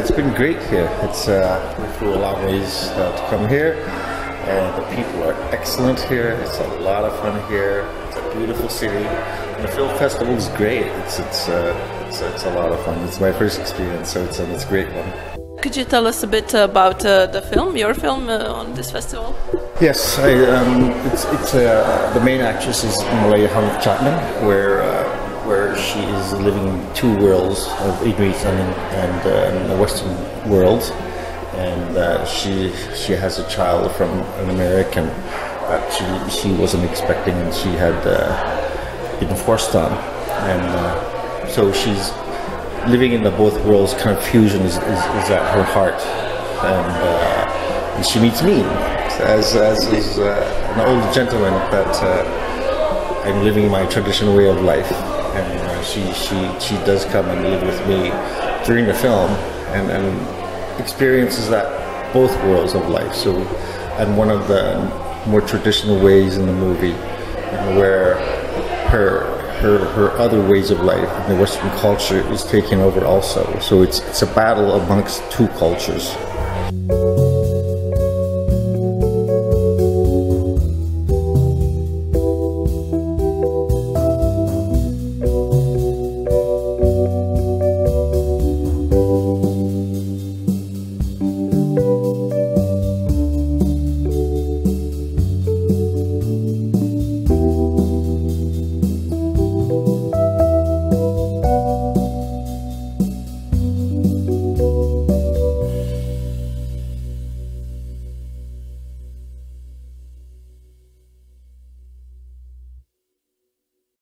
it's been great here. It's uh, we flew a long ways uh, to come here, and the people are excellent here. It's a lot of fun here. It's a beautiful city, and the film festival is great. It's it's uh, it's, it's a lot of fun. It's my first experience, so it's, it's a great one. Could you tell us a bit about uh, the film, your film uh, on this festival? Yes, I, um, it's, it's uh, the main actress is Malaya Qaunirq Chapman, where uh, where she is living in two worlds of Inuit and, and uh, the Western world, and uh, she she has a child from an American that she she wasn't expecting, and she had been forced on, and so she's living in the both worlds kind of fusion is, is, is at her heart. And, uh, and she meets me. As, as is uh, an old gentleman that uh, I'm living my traditional way of life. And uh, she, she, she does come and live with me during the film and, and experiences that both worlds of life. So and one of the more traditional ways in the movie where her her, her other ways of life the Western culture is taking over also. So it's, it's a battle amongst two cultures.